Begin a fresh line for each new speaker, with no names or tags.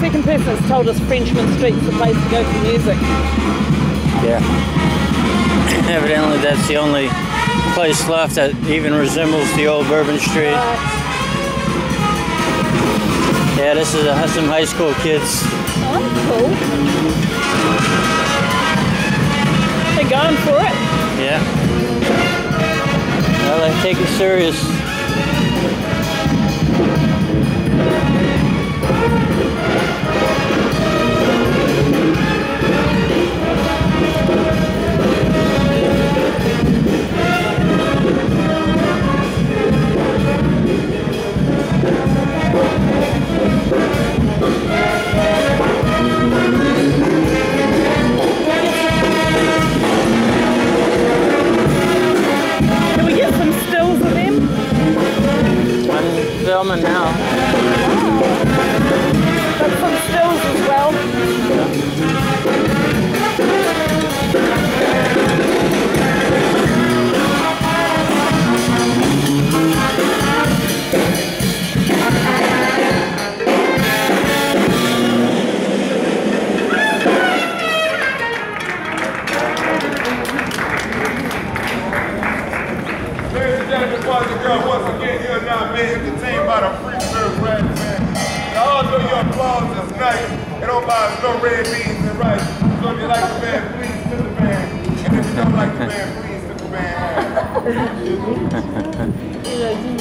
second person that's told us Frenchmen Street's the place to go for music.
Yeah. Evidently, that's the only place left that even resembles the old Bourbon Street.
Right.
Yeah, this is a, some high school kids.
Oh, cool. They're going for it.
Yeah. Well, they take it serious. Filming now.
Got some stills as well.
Ladies and gentlemen, boys and girls, once again, you're now being entertained by the Free Spirit Red Man. Now, although your applause is nice, it don't buy us no red beans and rice. So if you like the band, please to the band. And if you don't like the band, please to the band.
Il a dit,